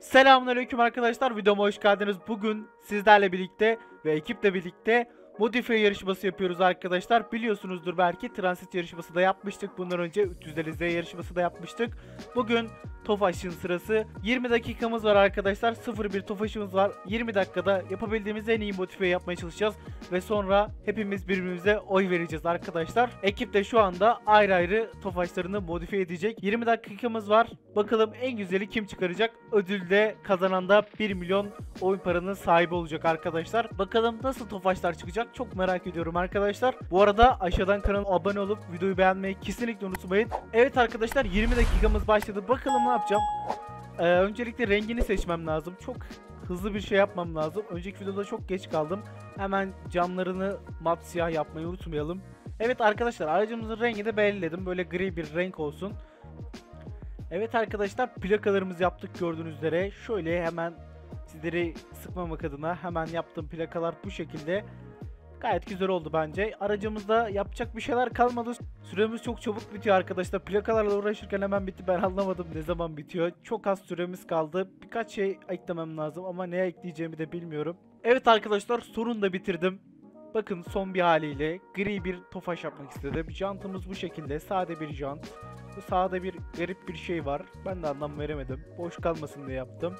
Selamünaleyküm arkadaşlar. Videoma hoş geldiniz. Bugün sizlerle birlikte ve ekiple birlikte modifiye yarışması yapıyoruz arkadaşlar. Biliyorsunuzdur belki transit yarışması da yapmıştık. Bundan önce 350 Z yarışması da yapmıştık. Bugün Tofaş'ın sırası. 20 dakikamız var arkadaşlar. 01 Tofaş'ımız var. 20 dakikada yapabildiğimiz en iyi modifiye yapmaya çalışacağız. Ve sonra hepimiz birbirimize oy vereceğiz arkadaşlar. Ekip de şu anda ayrı ayrı Tofaşlarını modifiye edecek. 20 dakikamız var. Bakalım en güzeli kim çıkaracak? Ödülde kazanan da 1 milyon oyun paranın sahibi olacak arkadaşlar. Bakalım nasıl Tofaşlar çıkacak? Çok merak ediyorum arkadaşlar. Bu arada aşağıdan kanala abone olup videoyu beğenmeyi kesinlikle unutmayın. Evet arkadaşlar 20 dakikamız başladı. Bakalım ne yapacağım? Ee, öncelikle rengini seçmem lazım. Çok hızlı bir şey yapmam lazım. Önceki videoda çok geç kaldım. Hemen camlarını mat siyah yapmayı unutmayalım. Evet arkadaşlar aracımızın rengi de belirledim. Böyle gri bir renk olsun. Evet arkadaşlar plakalarımızı yaptık gördüğünüz üzere. Şöyle hemen sizleri sıkmamak adına hemen yaptığım plakalar bu şekilde. Gayet güzel oldu bence. Aracımızda yapacak bir şeyler kalmadı. Süremiz çok çabuk bitiyor arkadaşlar. Plakalarla uğraşırken hemen bitti. Ben anlamadım ne zaman bitiyor. Çok az süremiz kaldı. Birkaç şey eklemem lazım ama neye ekleyeceğimi de bilmiyorum. Evet arkadaşlar sorun da bitirdim. Bakın son bir haliyle gri bir tofaş yapmak istedim. Jantımız bu şekilde. Sade bir jant. Sağda bir garip bir şey var. Ben de anlam veremedim. Boş kalmasın diye yaptım.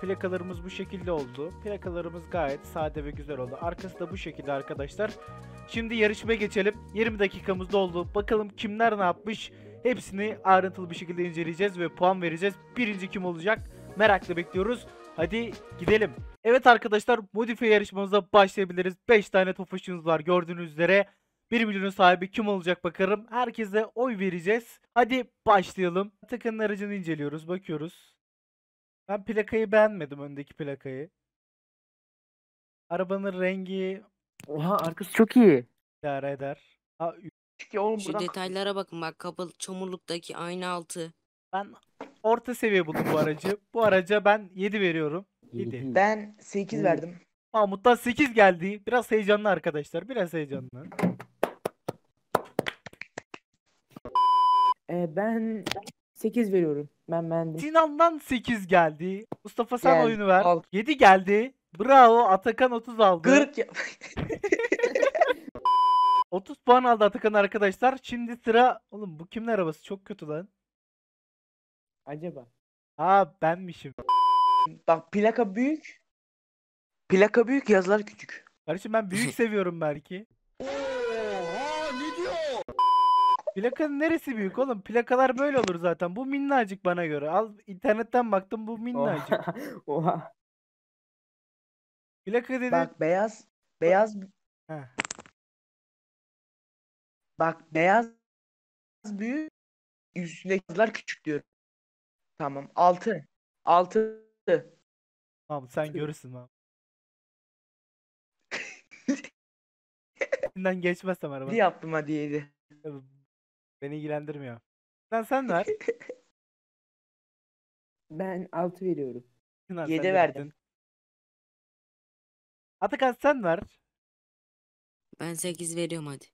Plakalarımız bu şekilde oldu. Plakalarımız gayet sade ve güzel oldu. Arkası da bu şekilde arkadaşlar. Şimdi yarışmaya geçelim. 20 dakikamız doldu. Bakalım kimler ne yapmış? Hepsini ayrıntılı bir şekilde inceleyeceğiz ve puan vereceğiz. Birinci kim olacak? Merakla bekliyoruz. Hadi gidelim. Evet arkadaşlar modifiye yarışmamıza başlayabiliriz. 5 tane tofaşımız var gördüğünüz üzere. 1 milyonun sahibi kim olacak bakalım. Herkese oy vereceğiz. Hadi başlayalım. Takının aracını inceliyoruz. Bakıyoruz. Ben plakayı beğenmedim öndeki plakayı. Arabanın rengi Oha arkası çok iyi. idare eder. Aa, Ki oğlum Şu buradan detaylara bakın bak kapalı çamurluktaki ayna altı. ben orta seviye buldum bu aracı. Bu araca ben 7 veriyorum. Yedi. Yedi. ben 8 Hmm. verdim. Mahmut'tan 8 geldi. Biraz heyecanlı arkadaşlar. Biraz heyecanlı. Ee, ben 8 veriyorum. Ben beğendim. Sinan'dan 8 geldi. Mustafa sen Gel, oyunu ver. al. 7 geldi. Bravo. Atakan 30 aldı. 40 ya- 30 puan aldı Atakan arkadaşlar. Şimdi sıra... Oğlum bu kimin arabası? Çok kötü lan. Acaba. Aa benmişim. Bak plaka büyük. Plaka büyük yazılar küçük. Kardeşim ben büyük seviyorum belki. Plakanın neresi büyük oğlum? Plakalar böyle olur zaten. Bu minnacık bana göre. Al internetten baktım bu minnacık. Oha. Oha. Plaka dedi. Bak beyaz beyaz Heh. bak beyaz büyük üstündeki yazılar küçük diyorum. Tamam 6 6 Mahmut sen görürsün Mahmut. İçinden geçmezsem araba. bir yaptım hadi 7. Beni ilgilendirmiyor. Sen sen ver. Ben 6 veriyorum. Sinan, Yedi de verdim. gittin. Atakan sen ver. Ben 8 veriyorum hadi.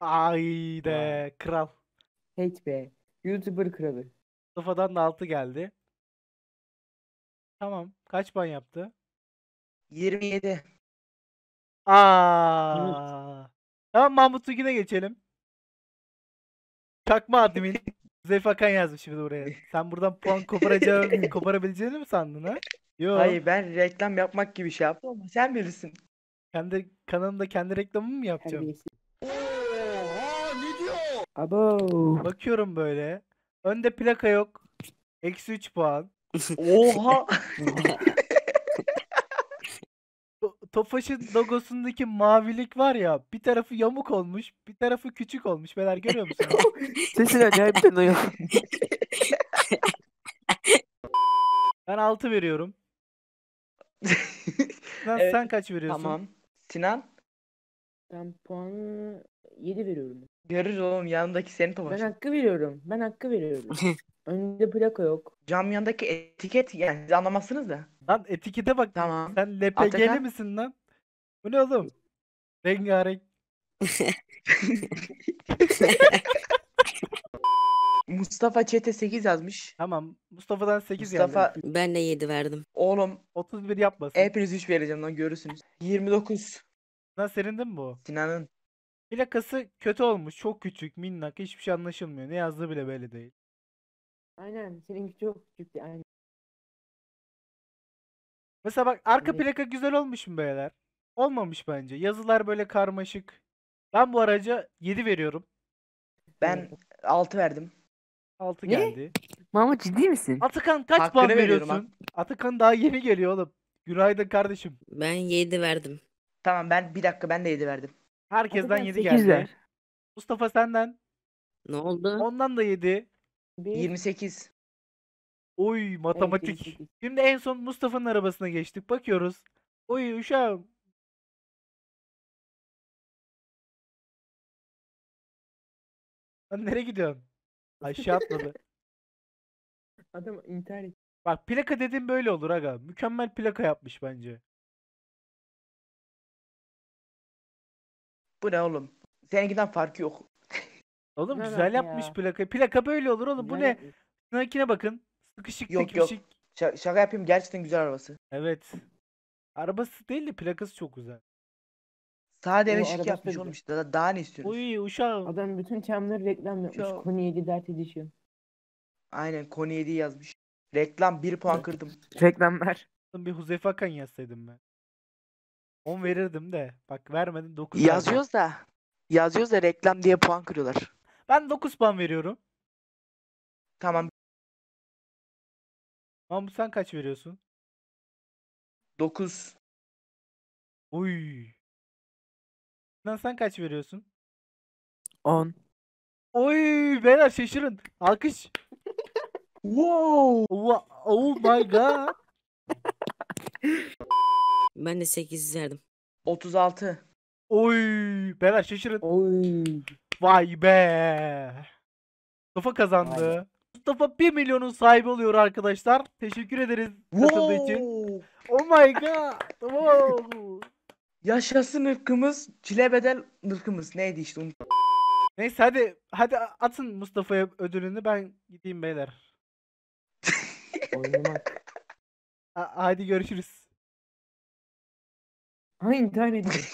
Ayde kral. Hiç be. YouTuber kralı. Mustafa'dan da 6 geldi. Tamam. Kaç puan yaptı? 27. Aa. Tamam Mahmut Tükin'e geçelim. Çakma admin. Zeyf Akan yazmış şimdi buraya. Sen buradan puan koparacağını, koparabileceğini mi sandın ha? Yo. Hayır ben reklam yapmak gibi şey yaptım ama sen bilirsin. Kendi kanalımda kendi reklamımı mı yapacağım? Terbiyesiz. Abo. Bakıyorum böyle. Önde plaka yok. Eksi 3 puan. Oha. To- Tofaş'ın logosundaki mavilik var ya bir tarafı yamuk olmuş bir tarafı küçük olmuş beyler görüyor musunuz? Sesin acayip dönüyor. Ben 6 veriyorum. Sen, Evet, sen kaç veriyorsun? tamam. Sinan ben puanı 7 veriyorum. görürüz oğlum yanındaki senin Ben tofaş. hakkı veriyorum. Ben hakkı veriyorum. Önünde plaka yok. Cam yanındaki etiket yani siz anlamazsınız da. Lan etikete bak. Tamam. Sen LPG'li Atakan? misin lan? Bu ne oğlum? Rengarenk. Mustafa Çete 8 yazmış. Tamam. Mustafa'dan 8 Mustafa geldi. Ben de 7 verdim. oğlum 31 yapmasın. hepiniz 3 vereceğim lan görürsünüz. 29 Lan serindin mi bu? Sinan'ın. Plakası kötü olmuş. Çok küçük, minnak. Hiçbir şey anlaşılmıyor. Ne yazdığı bile belli değil. Aynen seninki çok küçüktü. Aynen. Mesela bak arka Evet. plaka güzel olmuş mu beyler? Olmamış bence. Yazılar böyle karmaşık. Ben bu araca 7 veriyorum. Ben 6 verdim. 6 Ne? geldi. Mahmut ciddi misin? Atakan kaç Hakkını puan veriyorum veriyorsun? Atakan daha yeni geliyor oğlum. Günaydın kardeşim. Ben 7 verdim. Tamam ben bir dakika ben de 7 verdim. Herkesten Atakan 7 sekiz geldi. ver. Mustafa senden. Ne oldu? Ondan da 7. Bir, 28. Oy matematik. 28. Şimdi en son Mustafa'nın arabasına geçtik. Bakıyoruz. Oy uşağım. Lan nereye gidiyorsun? Aşağı atladı. Adam intihar etti. Bak plaka dediğim böyle olur aga. Mükemmel plaka yapmış bence. Bu ne oğlum? Seninkinden farkı yok. Oğlum Ne güzel yapmış ya? plaka. Plaka böyle olur oğlum. Bu ne? yapmış. Seninkine bakın. Sıkışık Yok, yok. tekmişik. Şa- şaka yapayım gerçekten güzel arabası. Evet. Arabası değil de plakası çok güzel. Sade O ve arabası şık da yapmış güzel. olmuş. Daha, daha ne istiyorsunuz? Oy uşağım. Adam bütün camları reklam yapmış. Çok- Konu 7 dert edişiyor. Aynen konu 7 yazmış. Reklam 1 puan kırdım. Reklamlar. Bir Huzeyfe Akan yazsaydım ben. 10 verirdim de. Bak vermedin 9 Yazıyoruz da yazıyoruz da reklam diye puan kırıyorlar. Ben 9 puan veriyorum. Tamam Mahmut sen kaç veriyorsun? 9 Oy. Lan sen kaç veriyorsun? 10. Oy beyler şaşırın. Alkış. Wow. Wa- Oh my god. Ben de 8 verdim. 36 Oy beyler şaşırın. Oy. Vay be. Mustafa kazandı. Mustafa 1 milyonun sahibi oluyor arkadaşlar. Teşekkür ederiz katıldığı için. Wow. Oh my god. Wow. Yaşasın ırkımız, çile bedel ırkımız. Neydi işte unuttum. Neyse hadi hadi atın Mustafa'ya ödülünü ben gideyim beyler. Oynamak. Ha- hadi görüşürüz. Ha intihar ediyor.